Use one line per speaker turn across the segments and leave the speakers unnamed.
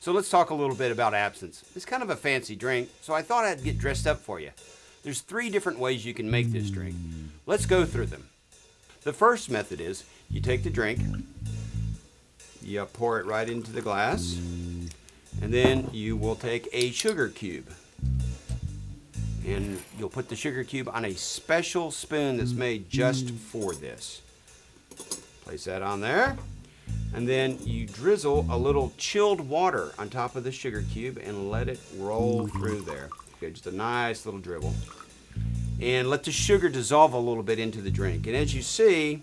So let's talk a little bit about absinthe. It's kind of a fancy drink, so I thought I'd get dressed up for you. There's three different ways you can make this drink. Let's go through them. The first method is you take the drink, you pour it right into the glass, and then you will take a sugar cube. And you'll put the sugar cube on a special spoon that's made just for this. Place that on there. And then you drizzle a little chilled water on top of the sugar cube and let it roll through there. Okay, just a nice little dribble. And let the sugar dissolve a little bit into the drink. And as you see,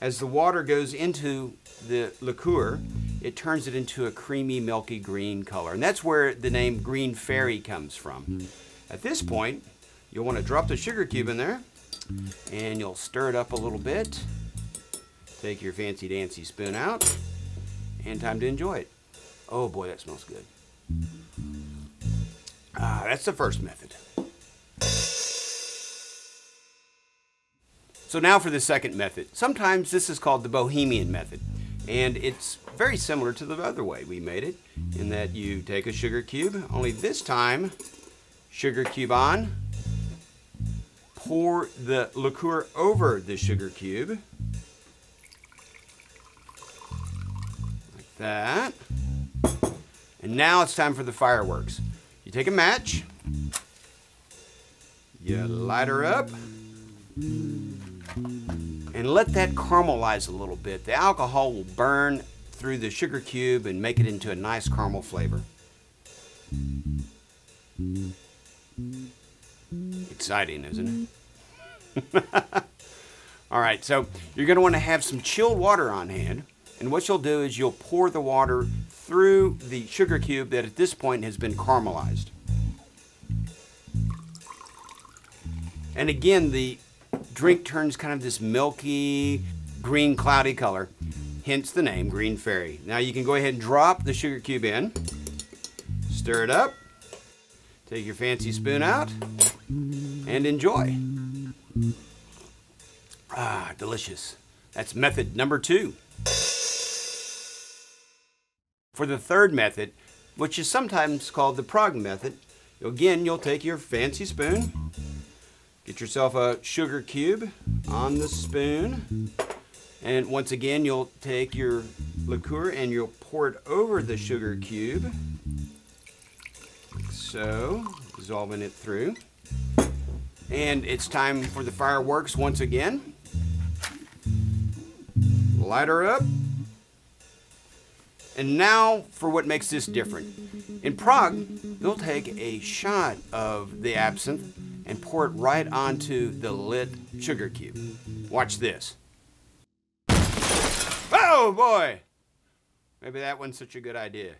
as the water goes into the liqueur, it turns it into a creamy, milky green color. And that's where the name Green Fairy comes from. Hmm. At this point, you'll want to drop the sugar cube in there and you'll stir it up a little bit. Take your fancy dancy spoon out and time to enjoy it. Oh boy, that smells good. Ah, that's the first method. So now for the second method. Sometimes this is called the Bohemian method. And it's very similar to the other way we made it in that you take a sugar cube, only this time, sugar cube on, pour the liqueur over the sugar cube, that. And now it's time for the fireworks. You take a match, you light her up, and let that caramelize a little bit. The alcohol will burn through the sugar cube and make it into a nice caramel flavor. Exciting, isn't it? All right, so you're going to want to have some chilled water on hand. And what you'll do is you'll pour the water through the sugar cube that at this point has been caramelized. And again, the drink turns kind of this milky, green, cloudy color, hence the name Green Fairy. Now you can go ahead and drop the sugar cube in, stir it up, take your fancy spoon out, and enjoy. Ah, delicious. That's method number two. For the third method, which is sometimes called the Prague method, again, you'll take your fancy spoon, get yourself a sugar cube on the spoon, and once again, you'll take your liqueur and you'll pour it over the sugar cube, like so, dissolving it through. And it's time for the fireworks once again. Light her up. And now for what makes this different. In Prague, they'll take a shot of the absinthe and pour it right onto the lit sugar cube. Watch this. Oh boy! Maybe that wasn't such a good idea.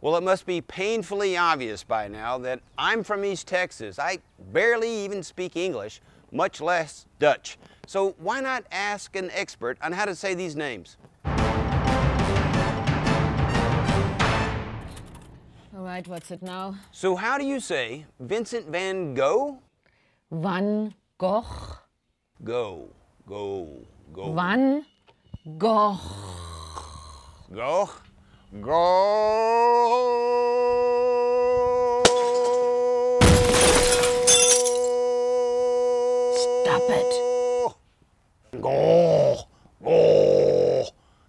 Well, it must be painfully obvious by now that I'm from East Texas. I barely even speak English, much less Dutch. So why not ask an expert on how to say these names?
All right, what's it now?
So how do you say Vincent van Gogh?
Van Gogh.
Go, go, go.
Van Gogh.
Go, go.
Stop it.
Go, go,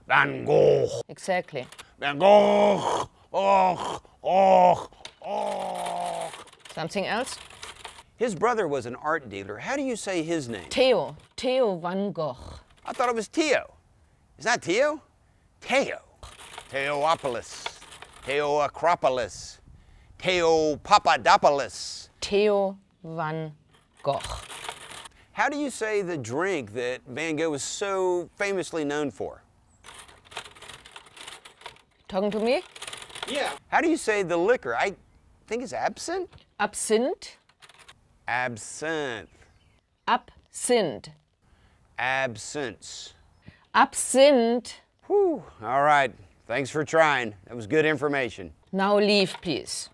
Van Gogh.
Exactly.
Van Gogh. Och, och, och.
Something else?
His brother was an art dealer. How do you say his name?
Theo. Theo van Gogh.
I thought it was Teo. Is that Teo? Teo. Teopolis. Teo Acropolis. Teo Papadopoulos.
Theo van Gogh.
How do you say the drink that Van Gogh was so famously known for?
Talking to me?
Yeah. How do you say the liquor? I think it's absinthe?
Absinthe.
Absinthe.
Absinthe.
Absinthe.
Absinthe.
Whew. All right. Thanks for trying. That was good information.
Now leave, please.